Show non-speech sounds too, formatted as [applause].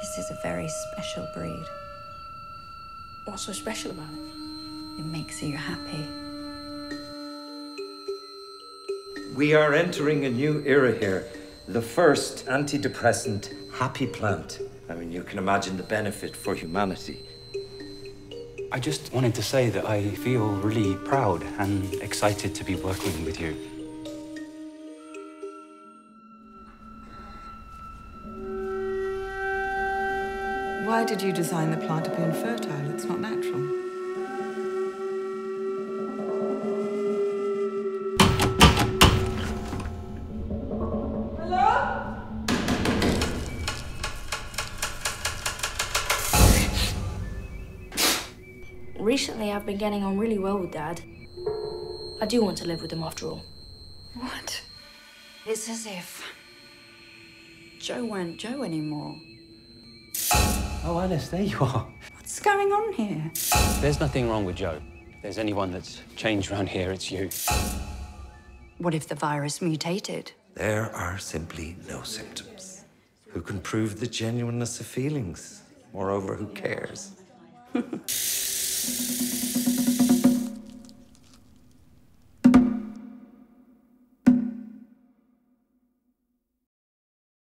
This is a very special breed. What's so special about it? It makes you happy. We are entering a new era here. The first antidepressant happy plant. I mean, you can imagine the benefit for humanity. I just wanted to say that I feel really proud and excited to be working with you. Why did you design the plant to be infertile? It's not natural. Hello? Recently, I've been getting on really well with Dad. I do want to live with him after all. What? It's as if Joe weren't Joe anymore. Oh, Alice, there you are. What's going on here? There's nothing wrong with Joe. If there's anyone that's changed around here, it's you. What if the virus mutated? There are simply no symptoms. Who can prove the genuineness of feelings? Moreover, who cares? [laughs]